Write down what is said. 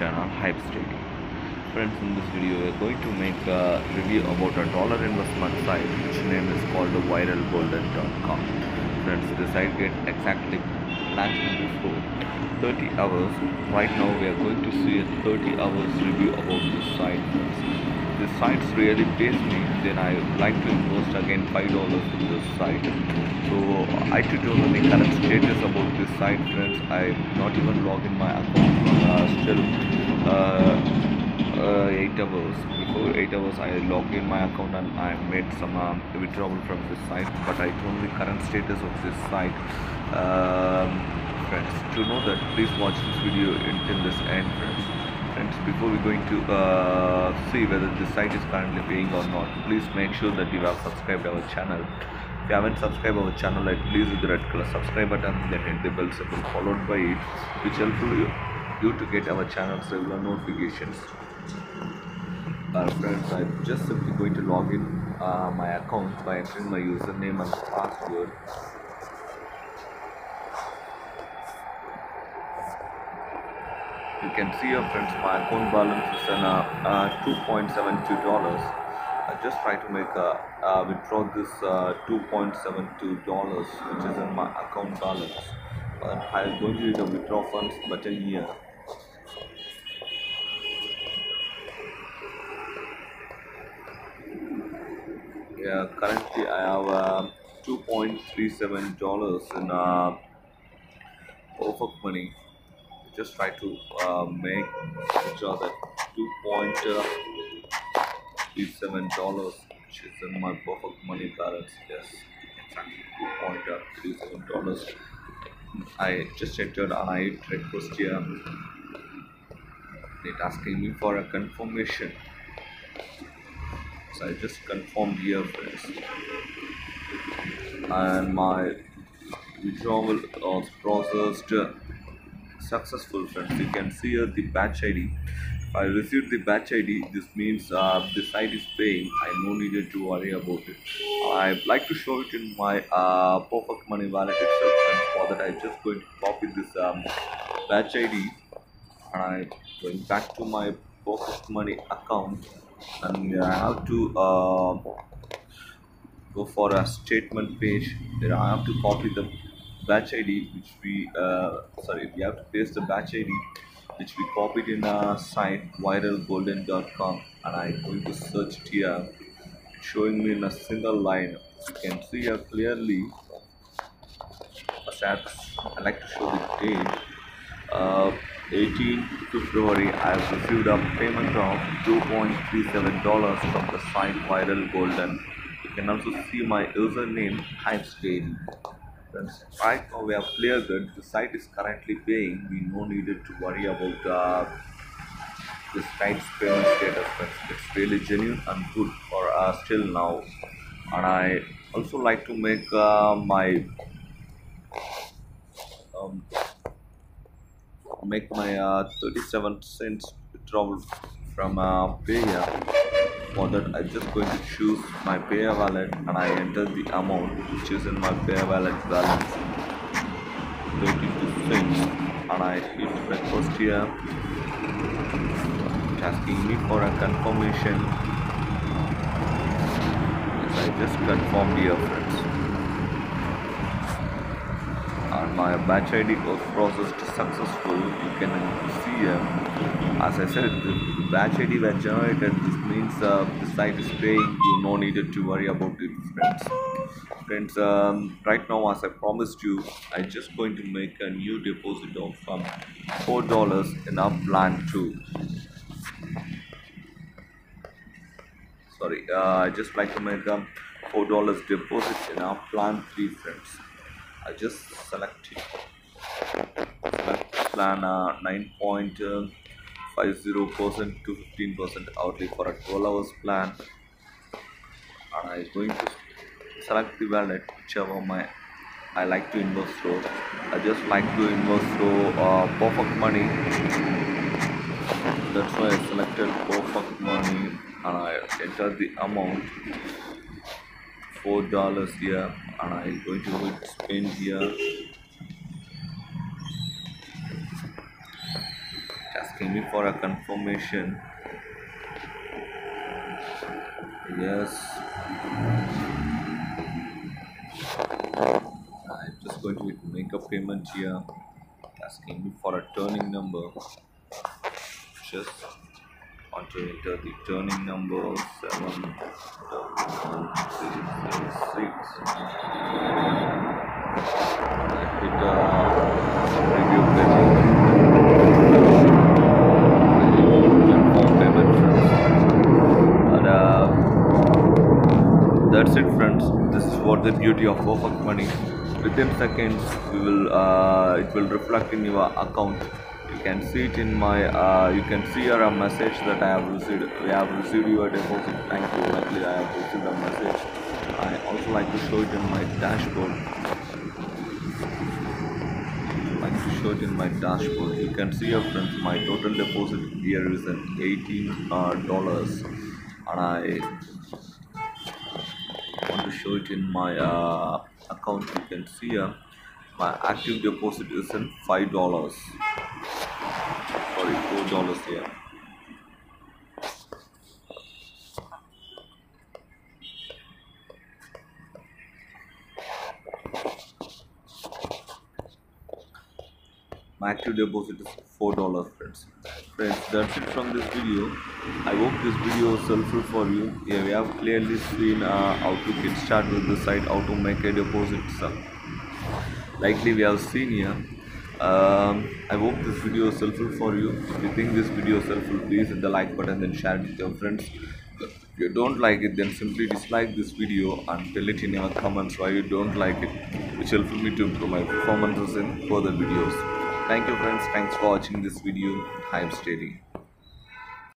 channel Hyips Daily. Friends, in this video we are going to make a review about a dollar investment site which name is called viralgolden.com. Friends, the site get exactly launched before 30 hours. Right now we are going to see a 30 hours review about this site. This site really pays me, then I would like to invest again $5 in this site. So I to tell the current status about this site friends. I'm not even log in my account uh, still uh, uh, 8 hours before 8 hours I logged in my account and I made some um, withdrawal from this site but I told the current status of this site um, friends to know that please watch this video until this end friends friends before we're going to uh, see whether this site is currently paying or not please make sure that you have subscribed our channel. If you haven't subscribed our channel like please hit the red color subscribe button then hit the bell symbol followed by it which will help you, you to get our channel's regular notifications. Uh, friends i'm just simply going to log in uh, my account by entering my username and password you can see your friends my account balance is in uh, uh, 2.72 dollars. I just try to make a uh, withdraw this uh, 2.72 dollars which is in my account balance. And I'm going to the withdraw funds button here. Yeah currently I have uh, 2.37 dollars in uh, perfect money just try to uh, make sure that 2.37 dollars which is in my perfect money balance yes exactly 2.37 dollars. I just entered I request here. It asking me for a confirmation. So I just confirmed here friends and my withdrawal was processed successful friends. You can see here the batch id if i received the batch id this means uh, the site is paying. I no needed to worry about it. I'd like to show it in my uh, perfect money wallet itself and for that i'm just going to copy this um, batch id and i'm going back to my perfect money account. And i have to uh, go for a statement page. Then i have to copy the batch id which we uh, sorry we have to paste the batch id which we copied in our site viralgolden.com and i'm going to search it here. Showing me in a single line. You can see here clearly i like to show the date. Uh, 18 February I have received a payment of 2.37 dollars from the site Viral Golden. You can also see my username Hyips Daily Friends, right now we have clear that the site is currently paying. We no needed to worry about uh, the site's payment status. Friends. It's really genuine and good for us till now. And I also like to make uh, my um, make my uh, 37 cents withdrawal from uh, Payeer. For that, I'm just going to choose my Payeer wallet and I enter the amount which is in my Payeer wallet balance. 32 cents and I hit request here. It's asking me for a confirmation. Yes, I just confirmed here, friends. Batch ID was processed successful. You can see here. As I said, the batch ID were generated. This means uh, the site is paying. You no needed to worry about it, friends. Friends, um, right now, as I promised you, I just going to make a new deposit of um, four dollars in our plan two. Sorry, uh, I just like to make a four dollars deposit in our plan three, friends. I just select it. Plan uh, 9.50% to 15% hourly for a 12 hours plan. And I'm going to select the wallet, whichever my I like to invest through. I just like to invest through uh, perfect money. That's why I selected perfect money and I entered the amount four dollars here and I'm going to spin here. Asking me for a confirmation. Yes. I'm just going to make a payment here. Asking me for a Turing number. Just enter the Turing number 7 hit uh, review and uh, that's it friends this is what the beauty of perfect money within seconds we will uh, it will reflect in your account you can see it in my uh, you can see here a message that I have received we have received your deposit. Thank you luckily I have received a message. I also like to show it in my dashboard. Like to show it in my dashboard. You can see here friends my total deposit here is an 18 uh, dollars. And I want to show it in my uh, account. You can see here my active deposit is in five dollars sorry four dollars here. My active deposit is four dollars friends. Friends that's it from this video. I hope this video was helpful for you. Yeah we have clearly seen uh, how to get started with the site how to make a deposit so, likely we have seen here um, i hope this video is helpful for you. If you think this video is helpful please hit the like button and share it with your friends. If you don't like it then simply dislike this video and tell it in your comments. Why you don't like it which will help me to improve my performances in further videos. Thank you friends. Thanks for watching this video. I am steady